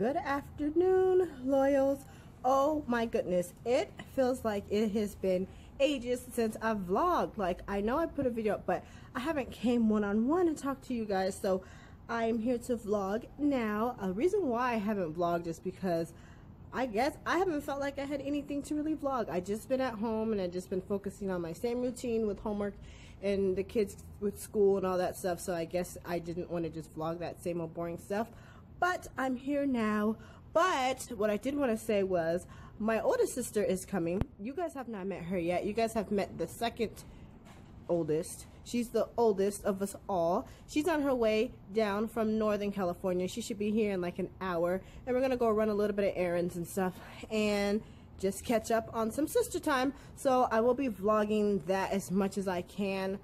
Good afternoon, loyals. Oh my goodness, it feels like it has been ages since I've vlogged. Like, I know I put a video up, but I haven't came one-on-one -on -one to you guys. So I'm here to vlog now. A reason why I haven't vlogged is because I guess I haven't felt like I had anything to really vlog. I just been at home and I just been focusing on my same routine with homework and the kids with school and all that stuff. So I guess I didn't want to just vlog that same old boring stuff. But I'm here now. But what I did want to say was my oldest sister is coming. You guys have not met her yet. You guys have met the second oldest. She's the oldest of us all. She's on her way down from Northern California. She should be here in like an hour. And we're going to go run a little bit of errands and stuff. And just catch up on some sister time. So I will be vlogging that as much as I can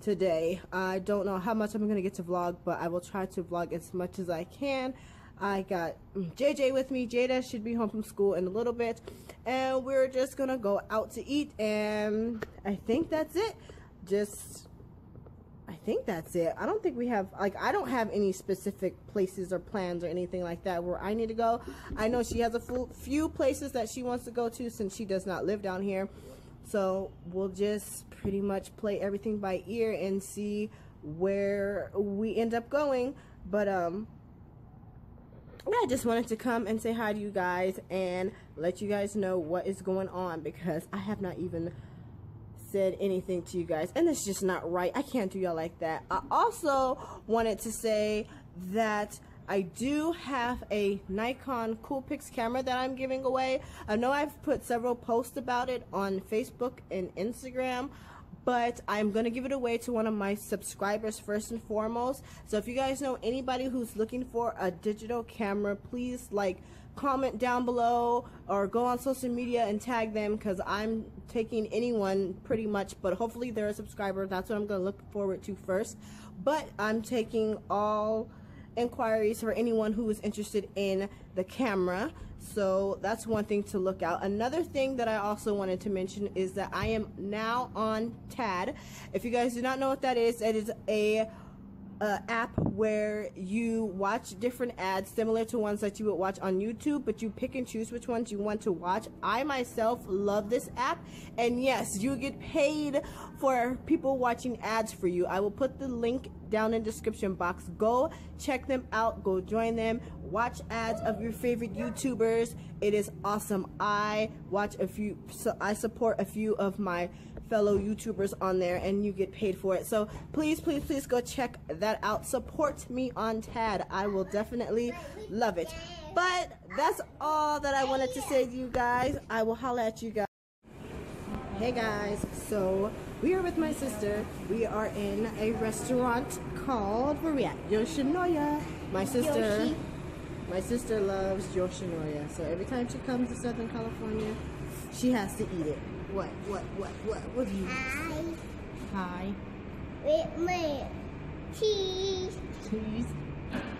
today. I don't know how much I'm going to get to vlog, but I will try to vlog as much as I can. I got mm, JJ with me. Jada should be home from school in a little bit. And we're just going to go out to eat. And I think that's it. Just, I think that's it. I don't think we have, like, I don't have any specific places or plans or anything like that where I need to go. I know she has a few places that she wants to go to since she does not live down here. So we'll just pretty much play everything by ear and see where we end up going. But um yeah, I just wanted to come and say hi to you guys and let you guys know what is going on because I have not even said anything to you guys and it's just not right. I can't do y'all like that. I also wanted to say that I do have a Nikon Coolpix camera that I'm giving away. I know I've put several posts about it on Facebook and Instagram, but I'm going to give it away to one of my subscribers first and foremost. So if you guys know anybody who's looking for a digital camera, please like comment down below or go on social media and tag them because I'm taking anyone pretty much, but hopefully they're a subscriber. That's what I'm going to look forward to first. But I'm taking all inquiries for anyone who is interested in the camera. So that's one thing to look out. Another thing that I also wanted to mention is that I am now on TAD. If you guys do not know what that is, it is a uh, app where you watch different ads similar to ones that you would watch on YouTube, but you pick and choose which ones you want to watch. I myself love this app, and yes, you get paid for people watching ads for you. I will put the link down in description box. Go check them out. Go join them. Watch ads of your favorite YouTubers. It is awesome. I watch a few, so I support a few of my fellow YouTubers on there and you get paid for it. So please, please, please go check that out. Support me on TAD. I will definitely love it. But that's all that I wanted to say to you guys. I will holler at you guys. Hey guys, so we are with my sister. We are in a restaurant called where we at? Yoshinoya. My sister Yoshi. my sister loves Yoshinoya. So every time she comes to Southern California, she has to eat it. What, what, what, what, what do you Hi. Hi. Wait, my cheese. Cheese.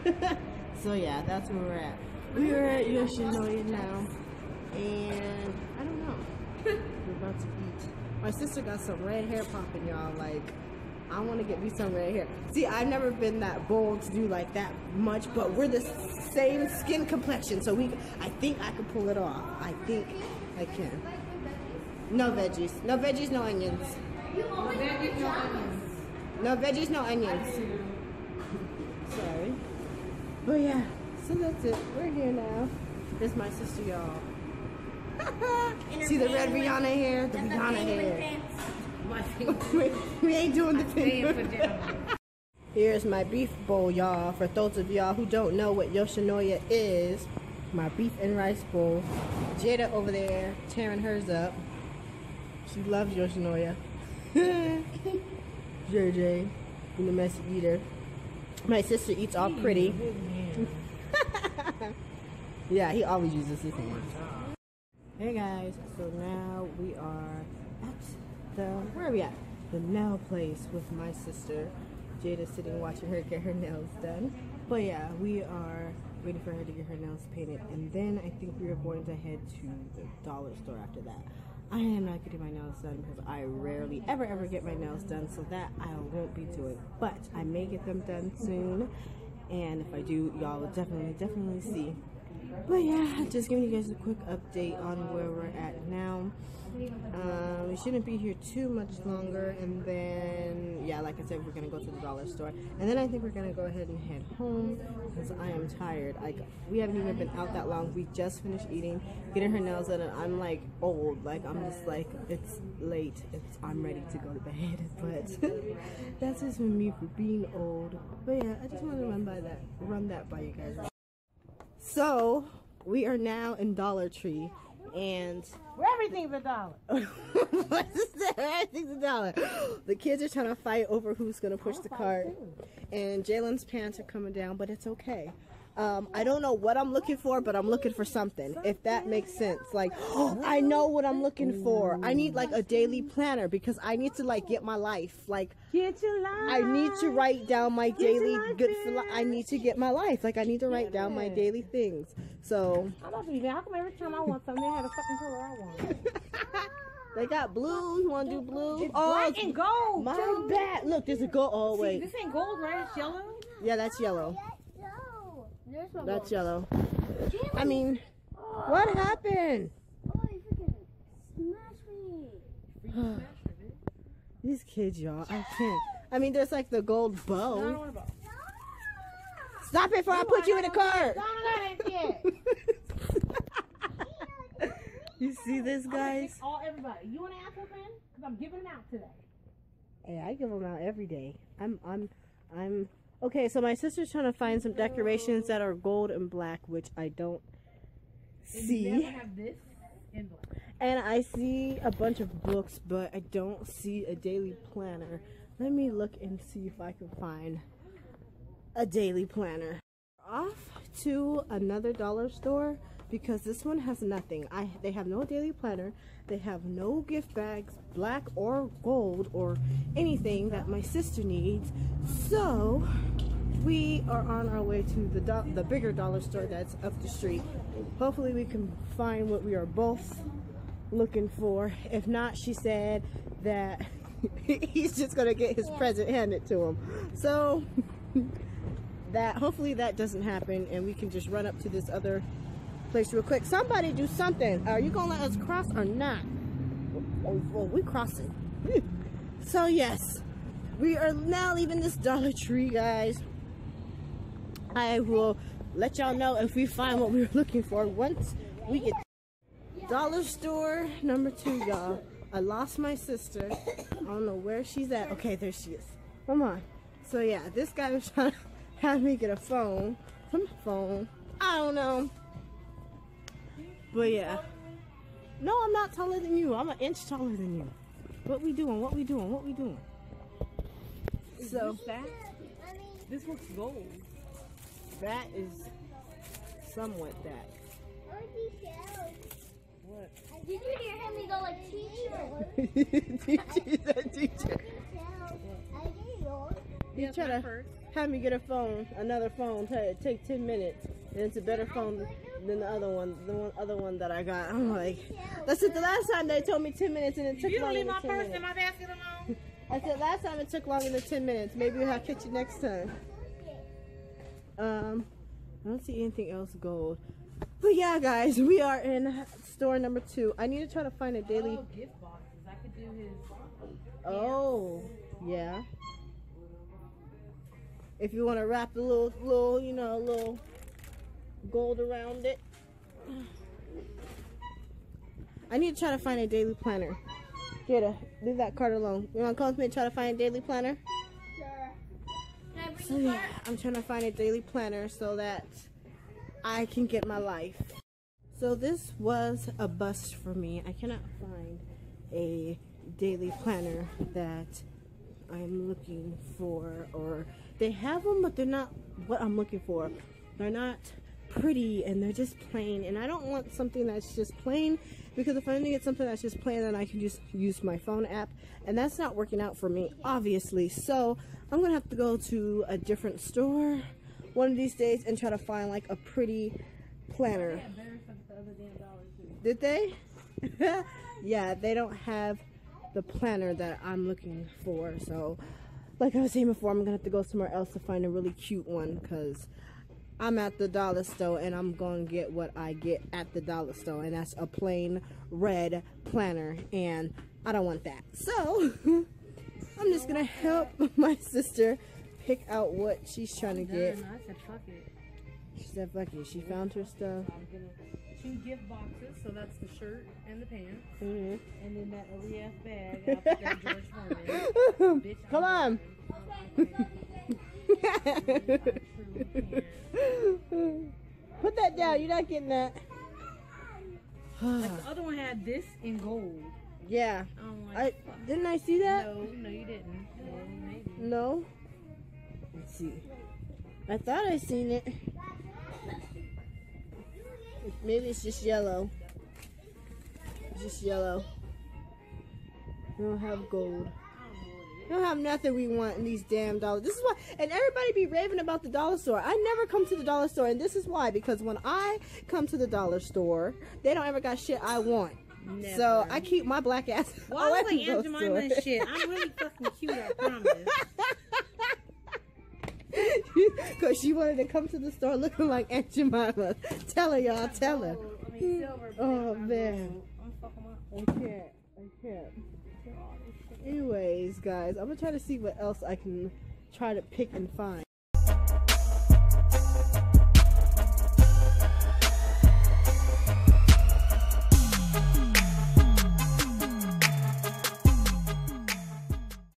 so yeah, that's where we're at. We're at Yoshinoya now. And I don't know. we're about to eat. My sister got some red hair popping, y'all. Like, I want to get me some red hair. See, I've never been that bold to do like that much, but we're the same skin complexion, so we. I think I can pull it off. I think I can. No veggies. No veggies, no onions. No veggies, no onions. No veggies, no onions. Sorry. But yeah, so that's it. We're here now. This is my sister, y'all. See the red Rihanna hair? The Rihanna hair. we ain't doing the pink. Here's my beef bowl, y'all. For those of y'all who don't know what Yoshinoya is, my beef and rice bowl. Jada over there tearing hers up. She loves Yoshinoya. JJ, you the messy eater. My sister eats all pretty. yeah, he always uses his hands. Hey guys, so now we are at the, where are we at? The nail place with my sister. Jada sitting watching her get her nails done. But yeah, we are waiting for her to get her nails painted. And then I think we are going to head to the dollar store after that. I am not getting my nails done because I rarely ever ever get my nails done so that I won't be doing. But I may get them done soon and if I do y'all will definitely definitely see But yeah, just giving you guys a quick update on where we're at now. Um, we shouldn't be here too much longer, and then yeah, like I said, we're gonna go to the dollar store, and then I think we're gonna go ahead and head home because I am tired. Like we haven't even been out that long. We just finished eating, getting her nails done, and I'm like old. Like I'm just like it's late. It's I'm ready to go to bed, but that's just me for being old. But yeah, I just wanted to run by that, run that by you guys. So we are now in Dollar Tree, and Where everything's a dollar. What's this? Everything's a dollar. The kids are trying to fight over who's gonna push the cart, and Jalen's pants are coming down, but it's okay. Um, I don't know what I'm looking for, but I'm looking for something. If that makes sense, like I know what I'm looking for. I need like a daily planner because I need to like get my life. Like Get your life. I need to write down my daily good. For li- I need to get my life. Like I need to write down my daily things. So I'm not believing. How come every time I want something, they have the fucking color I want? they got blue. You want to do blue? It's black and gold. My bad. Look, there's a gold. Oh See, wait, this ain't gold, right? It's yellow. yeah, that's yellow. No. There's one That's more. yellow. I mean, what happened? Oh, you freaking smashed me. These kids, y'all. I can't. I mean, there's like the gold No, bow. want Stop it before I put you in the car. No, no, that ain't it. you see this, guys? All everybody. You want an apple pen? Because I'm giving them out today. Hey, I give them out every day. I'm, I'm, I'm. Okay, so my sister's trying to find some decorations that are gold and black, which I don't see. have this in black. And I see a bunch of books, but I don't see a daily planner. Let me look and see if I can find a daily planner. Off to another dollar store because this one has nothing. I they have no daily planner. They have no gift bags, black or gold or anything that my sister needs. So we are on our way to the the bigger dollar store that's up the street. Hopefully we can find what we are both looking for. If not, she said that he's just gonna get his present handed to him. So that hopefully that doesn't happen and we can just run up to this other place real quick. Somebody do something. Are you gonna let us cross or not? Oh, oh we crossing. So yes, we are now leaving this Dollar Tree, guys. I will let y'all know if we find what we were looking for once we get Dollar store number two, y'all. I lost my sister. I don't know where she's at. Okay, there she is. Come on. So yeah, this guy was trying to have me get a phone. Some phone. I don't know. But yeah. No, I'm not taller than you. I'm an inch taller than you. What we doing? What we doing? What we doing? So that? This looks gold. that is somewhat that. What? Did you hear him? Go like teacher. teacher, teacher. I. He Yes, try to first. have me get a phone, another phone, t- take 10 minutes, and it's a better phone than the other one, the one, other one that I got. I'm like, that's it. The last time they told me 10 minutes, and it took You don't longer leave than my 10 purse in minutes. my basket alone. I said last time it took longer than 10 minutes. Maybe I'll catch you next time. Um, I don't see anything else gold. But yeah, guys, we are in store number two. I need to try to find a daily. Oh, gift boxes. I could do his. Oh, yeah. If you want to wrap a little, little, you know, a little gold around it. I need to try to find a daily planner. Jada, leave that card alone. You want to come with me and try to find a daily planner? Sure. Can I bring So yeah. I'm trying to find a daily planner so that I can get my life. So this was a bust for me. I cannot find a daily planner that I'm looking for or they have them but they're not what I'm looking for. They're not pretty and they're just plain and I don't want something that's just plain because if I'm gonna get something that's just plain then I can just use my phone app and that's not working out for me obviously. So I'm gonna have to go to a different store one of these days and try to find like a pretty planner. Yeah, better stuff at the other damn dollar too. Did they? yeah, they don't have the planner that I'm looking for. So, like I was saying before, I'm gonna have to go somewhere else to find a really cute one because I'm at the dollar store and I'm going to get what I get at the dollar store, and that's a plain red planner, and I don't want that. So I'm just gonna help my sister pick out what she's trying to get. I said fuck it. She said, "Fuck it." She found her stuff. I'm gonna two gift boxes, so that's the shirt and the pants, hmm and then that Arias bag. I'll put that George Foreman. Bitch, Come I'm on. Put that down. You're not getting that. Like the other one had this in gold. yeah. Like, I fuck. didn't I see that? No, no, you didn't. Maybe. No. Let's see. I thought I seen it. Maybe it's just yellow. It's just yellow. We don't have gold. We don't have nothing we want in these damn dollars. This is why, and everybody be raving about the dollar store. I never come to the dollar store, and this is why. Because when I come to the dollar store, they don't ever got shit I want. Never. So I keep my black ass Why from like Aunt Jemima and shit? I'm really fucking cute, I promise. Because she wanted to come to the store looking like Aunt Jemima. Tell her, y'all. Tell her. I mean, silver, Oh, man. I'm fucking my I can't. I can't. Anyways, guys, I'm to try to see what else I can try to pick and find.